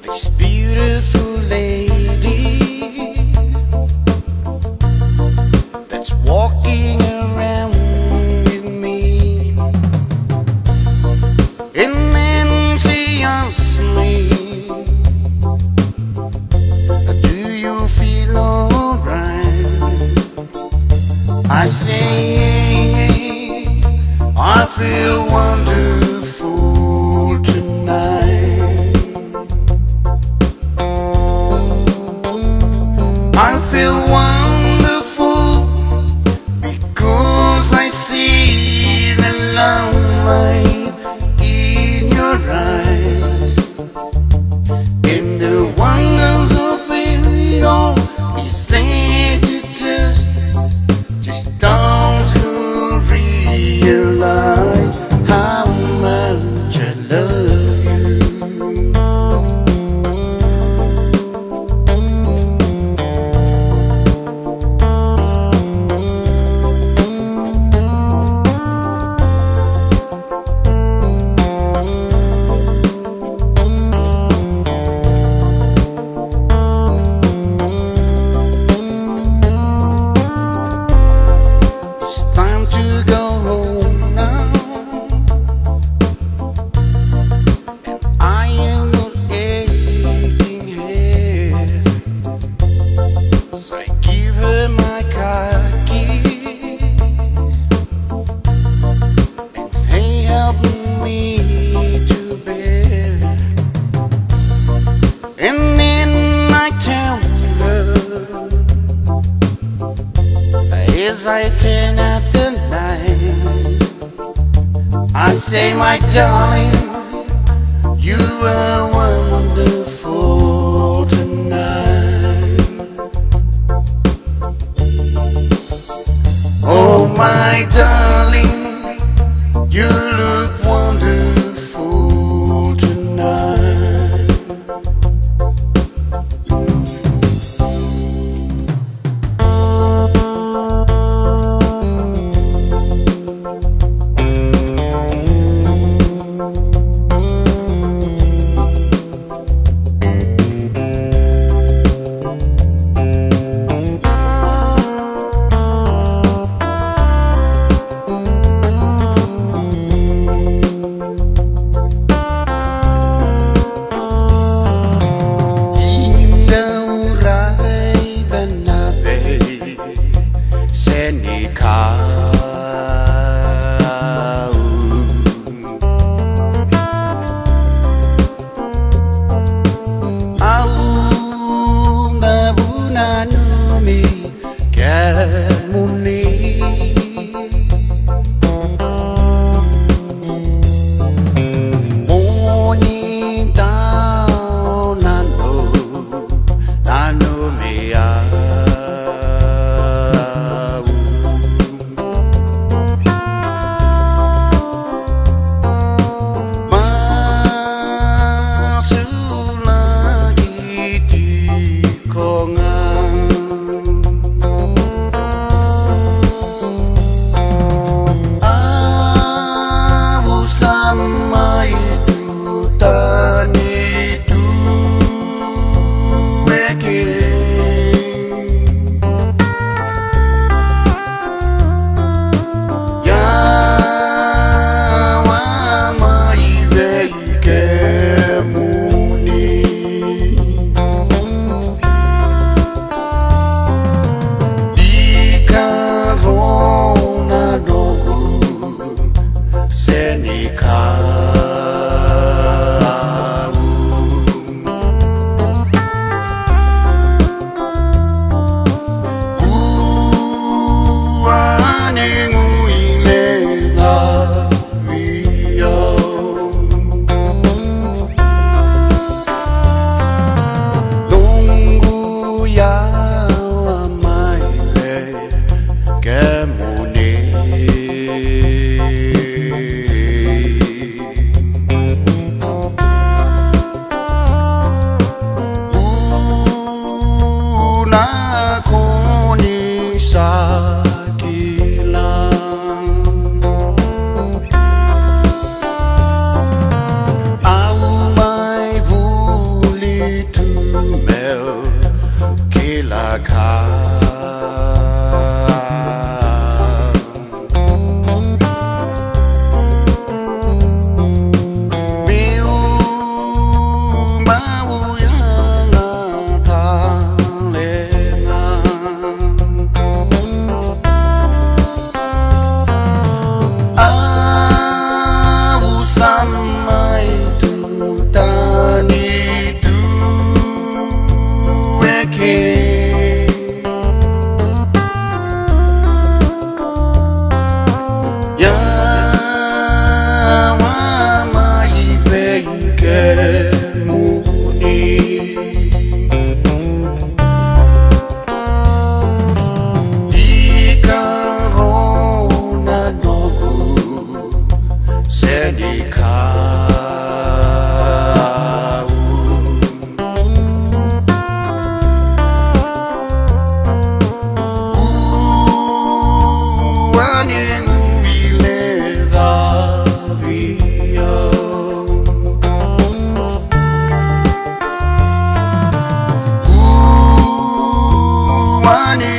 These beautiful. Say, my darling, you were wonderful tonight. Oh, my darling. Remember one